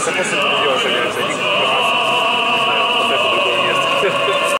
se